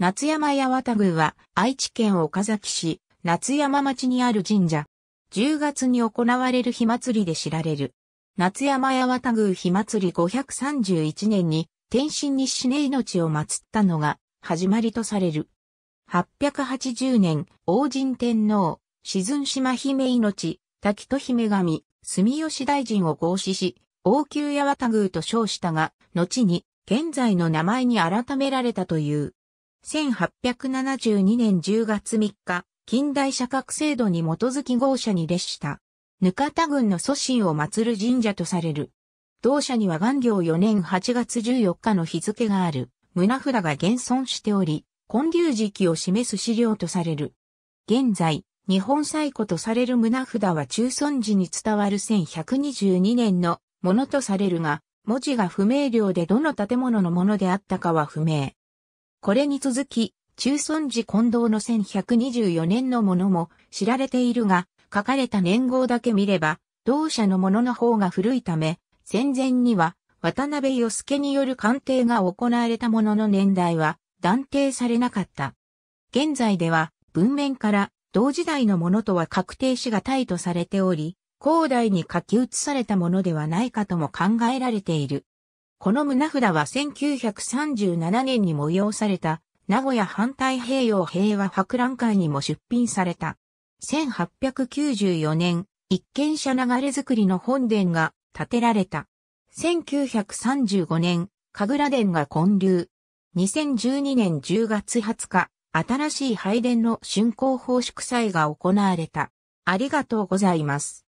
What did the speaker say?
夏山八幡宮は愛知県岡崎市夏山町にある神社。10月に行われる火祭りで知られる。夏山八幡宮火祭り531年に天神に死ね命を祀ったのが始まりとされる。880年、王神天皇、沈島姫命、滝戸姫神、住吉大臣を合祀し、王宮八幡宮と称したが、後に現在の名前に改められたという。1872年10月3日、近代社格制度に基づき号車に列した。ぬかた郡の祖神を祀る神社とされる。同社には元行4年8月14日の日付がある、胸札が現存しており、建立時期を示す資料とされる。現在、日本最古とされる胸札は中尊寺に伝わる1122年のものとされるが、文字が不明瞭でどの建物のものであったかは不明。これに続き、中尊寺近藤の1124年のものも知られているが、書かれた年号だけ見れば、同社のものの方が古いため、戦前には渡辺義介による鑑定が行われたものの年代は断定されなかった。現在では文面から同時代のものとは確定しがたいとされており、広大に書き写されたものではないかとも考えられている。この胸札は1937年に催された名古屋反対平洋平和博覧会にも出品された。1894年、一見者流れ作りの本殿が建てられた。1935年、神楽殿が建立。2012年10月20日、新しい拝殿の竣工奉祝祭が行われた。ありがとうございます。